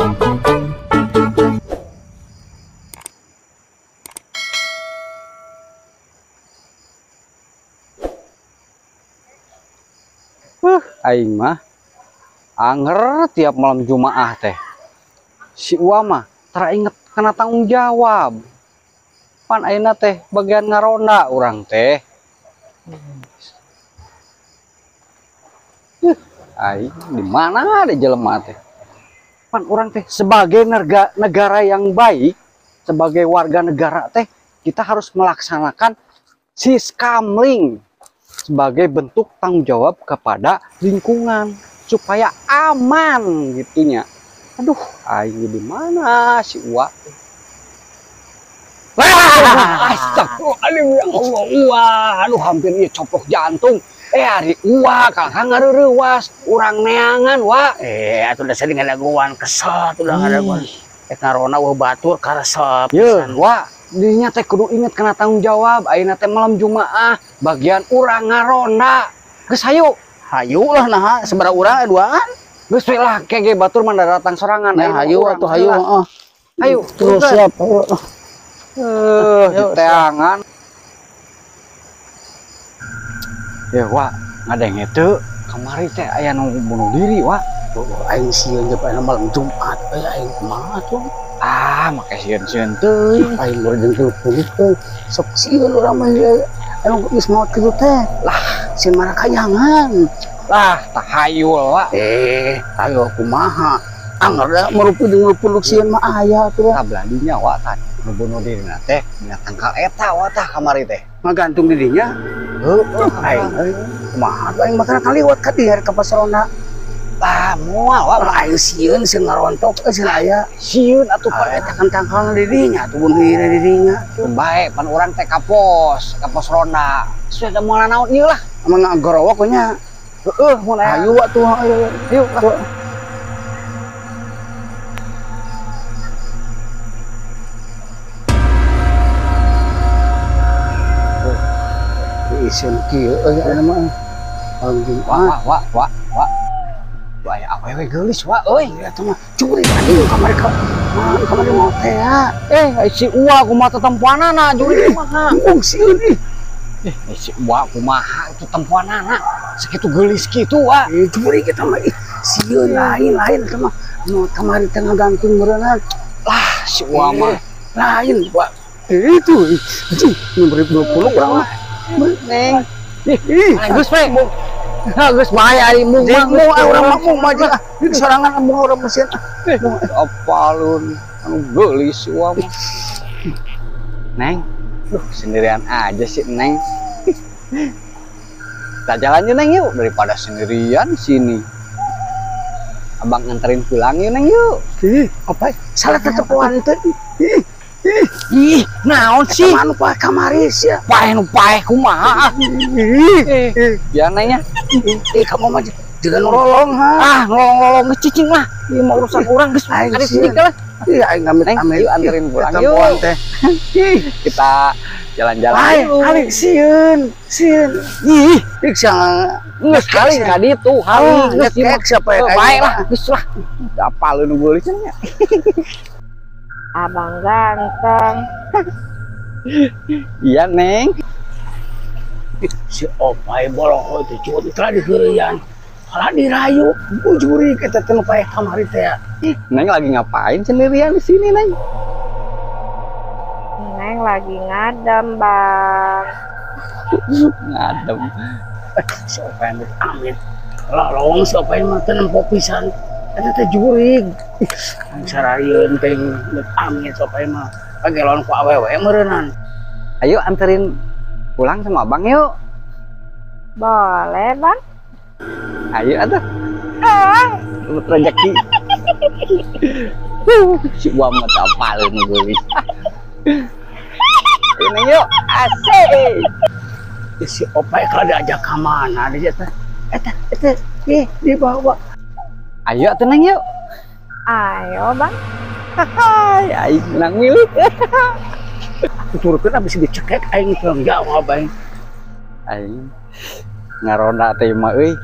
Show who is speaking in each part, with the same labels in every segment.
Speaker 1: Wah, aing mah anger tiap malam Jumaah teh. Si Uama teringat kena tanggung jawab. Pan aina teh bagian ngaronda orang teh. Uh, aing di mana ada jelema teh? Pan orang teh sebagai negara, negara yang baik, sebagai warga negara teh kita harus melaksanakan siskamling sebagai bentuk tanggung jawab kepada lingkungan supaya aman gitunya. Aduh, aing di mana si Uwa? Wah, astagfirullahaladzim ya Allah, Uwa. Aduh, hampir ieu copok jantung. Eh, hari Uwa, kakak ngareureuwas, urang neangan, Wa.
Speaker 2: Eh, atuh udah sering ngadaguan kesel, udah ngadaguan. Eh, karona wah batur karesep.
Speaker 1: Ye, Wa, dirinya teh kudu inget kena tanggung jawab. Ayeuna teh malam Jumaah, bagian urang ngaronda. Geus hayu,
Speaker 2: Hayu lah nah, seberapa urang duaan.
Speaker 1: geus we lah kege batur mah datang sorangan.
Speaker 2: Nah, hayu atuh hayu, heeh.
Speaker 1: Hayu,
Speaker 2: Terus siap. Ayo.
Speaker 1: Eh,
Speaker 2: Yuk,
Speaker 1: teangan. Ya, Wa, ngadeng itu kamari teh aya nu bunuh diri, Wa.
Speaker 2: Tuh, aing sieun ge pada malam Jumat. Eh, aing kumaha tuh?
Speaker 1: Ah, make sieun-sieun teuing.
Speaker 2: Aing baru jeung telepon. Sok sieun urang mah ge. Anu geus maot kitu teh. Lah, sieun marah kayangan.
Speaker 1: Lah, tah hayu Wa.
Speaker 2: Eh, ayo kumaha? Anggar da merupi dengan puluk sieun mah aya tuh.
Speaker 1: Tah beladinya Wa tah nu bunuh diri na teh binatang ka eta Wa tah kamari teh.
Speaker 2: Ngagantung dirinya. Heuh, aing euy. Kumaha tuh aing bakal kaliwat ka dieu ka pasarona.
Speaker 1: Lah, moal Wa.
Speaker 2: Aing sieun sieun ngarontok eh sieun aya.
Speaker 1: Sieun atuh
Speaker 2: Tuh
Speaker 1: Pak.
Speaker 2: eta kan tangkal dirinya tuh bunuh diri dirinya.
Speaker 1: Baik, pan urang teh kapos, kapos ronda. Sudah moal naon ieu lah.
Speaker 2: Emang ngagorowok nya.
Speaker 1: Heeh, mun aya.
Speaker 2: Ayo tuh ayo.
Speaker 1: Yuk,
Speaker 2: Isin kieu euy aya mah. Anjing
Speaker 1: Wa, wa, wa, wa, wa. Wa aya awewe geulis wa euy.
Speaker 2: tuh mah curi kamari ka. Mah kamari mau teh.
Speaker 1: Eh, si Uwa kumaha tetempuanana juri kumaha?
Speaker 2: Ung sieun ih.
Speaker 1: Eh, si Uwa kumaha itu tempuanana? Sakitu geulis kitu wa.
Speaker 2: Eh curi kita mah. Sieun lain lain eta mah. Mau kamari teh ngagantung meureunana.
Speaker 1: Lah, si Uwa mah
Speaker 2: Lain. Eh, itu. Anjing, nomor 20 urang mah.
Speaker 1: Neng.
Speaker 2: Ih.
Speaker 1: Geus we. Ha, geus bahaya ari mung mah.
Speaker 2: mau urang mah mau mah jeung. Ih, sorangan mau urang mesin.
Speaker 1: Apalun anu geulis si Uwa mah. Neng, duh sendirian aja sih Neng. Kita jalan yuk Neng yuk daripada sendirian sini. Abang nganterin pulang yuk Neng yuk.
Speaker 2: Ih, apa? Salah tetepuan teh. Ih, ih.
Speaker 1: Naon
Speaker 2: Si
Speaker 1: sih?
Speaker 2: manu Pak kamaris ya.
Speaker 1: Paeh nu paeh kumaha?
Speaker 2: Ih,
Speaker 1: Eh, ya Neng ya.
Speaker 2: eh kamu mah jangan nolong ha.
Speaker 1: Ah, ngolong-ngolong geus cicing lah. Ieu mah urusan urang geus ada sedikit lah.
Speaker 2: Iya, aing amit.
Speaker 1: yuk anterin pulang, yuk.
Speaker 2: teh.
Speaker 1: Kita jalan-jalan
Speaker 2: Ay,
Speaker 1: yuk.
Speaker 2: alik sieun, sieun.
Speaker 1: Ih,
Speaker 2: Dik sang
Speaker 1: geus kali ka ditu,
Speaker 2: Ah,
Speaker 1: hal geus
Speaker 2: siapa ya?
Speaker 1: Eh, baik lah, geus lah. Apa lu nu geulis nya?
Speaker 3: Abang ganteng.
Speaker 1: Iya, Neng.
Speaker 2: si opai bolong itu cuma telah diheuyan. Kalau dirayu, bujuri kita tenu paeh kamari teh. ya.
Speaker 1: Neng lagi ngapain sendirian di sini, Neng?
Speaker 3: Neng lagi ngadem, Bang.
Speaker 1: Ngadem.
Speaker 2: Si opai amit amit. Lalong si opai mah teu nempo Eta teh jurig. Sarayeun teh amit opai mah. Pagelon ku awewe meureunnan.
Speaker 1: Ayo anterin pulang sama Abang yuk.
Speaker 3: Boleh, Bang?
Speaker 1: Ayo atuh.
Speaker 3: Ah,
Speaker 1: rezeki. Si lu nu geulis. Ayo, Neng yuk. Asik.
Speaker 2: Si opai kalau diajak ke mana dia teh. Eta eta ih dibawa.
Speaker 1: Ayo atuh Neng yuk.
Speaker 3: ayo, Bang.
Speaker 1: Hai, aing menang milik.
Speaker 2: Tuturkeun abis dicekek aing teu jawab aing.
Speaker 1: Aing ngaronda teh mah euy,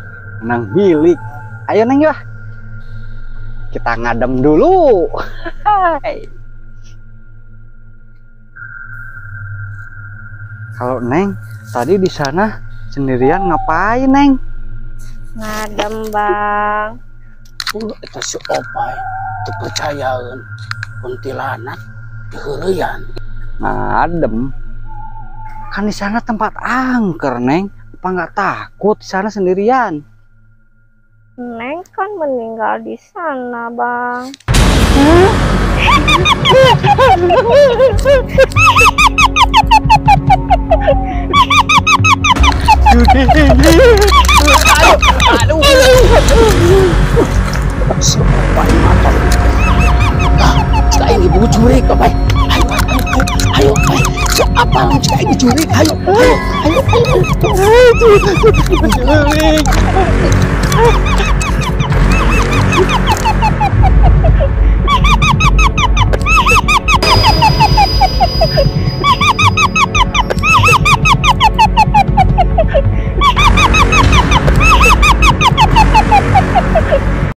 Speaker 1: menang milik. Ayo Neng yuk. Kita ngadem dulu. Hai. Kalau Neng tadi di sana sendirian ngapain Neng?
Speaker 3: Ngadem bang.
Speaker 2: Uh, itu si opai dipercayakan kuntilanak diheureyan
Speaker 1: Ngadem. Kan di sana tempat angker, Neng. Apa nggak takut di sana sendirian?
Speaker 3: Neng kan meninggal di sana bang.
Speaker 2: si ini buku curi opai ayo ayo ayo ayo siapa yang cika ini curi ayo ayo ayo ayo, ayo.